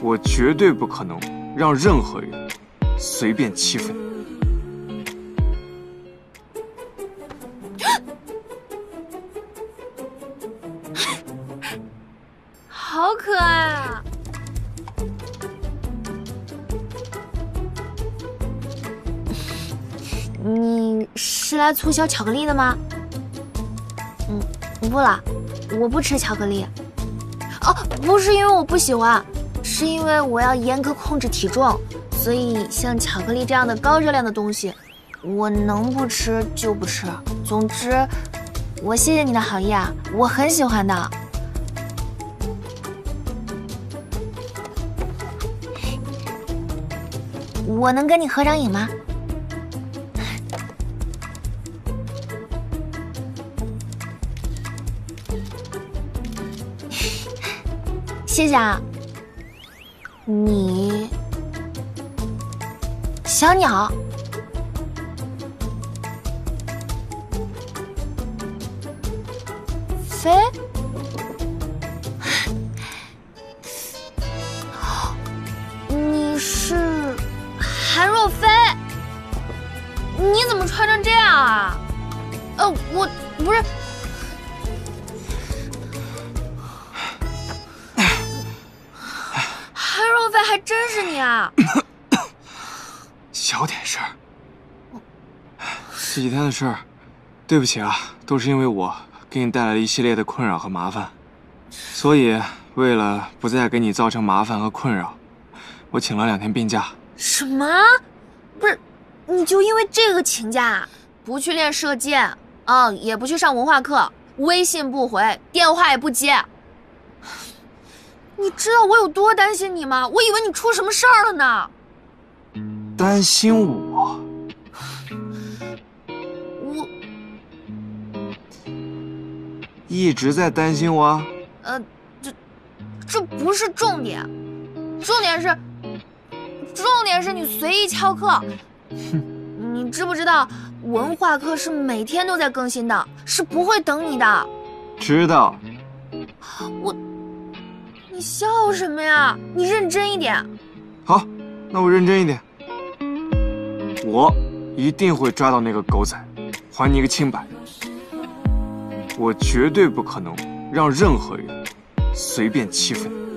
我绝对不可能让任何人随便欺负你。好可爱啊！你是来促销巧克力的吗？嗯，不了，我不吃巧克力。哦，不是因为我不喜欢，是因为我要严格控制体重，所以像巧克力这样的高热量的东西，我能不吃就不吃。总之，我谢谢你的好意啊，我很喜欢的。我能跟你合张影吗？谢谢啊，你小鸟飞，你是韩若飞？你怎么穿成这样啊？呃，我不是。还真是你啊！小点声。这几天的事儿，对不起啊，都是因为我给你带来了一系列的困扰和麻烦，所以为了不再给你造成麻烦和困扰，我请了两天病假。什么？不是，你就因为这个请假，不去练射箭，嗯，也不去上文化课，微信不回，电话也不接。你知道我有多担心你吗？我以为你出什么事儿了呢。担心我？我一直在担心我？呃，这这不是重点，重点是，重点是你随意翘课。哼，你知不知道文化课是每天都在更新的，是不会等你的。知道。我。你笑什么呀？你认真一点。好，那我认真一点。我一定会抓到那个狗仔，还你一个清白。我绝对不可能让任何人随便欺负你。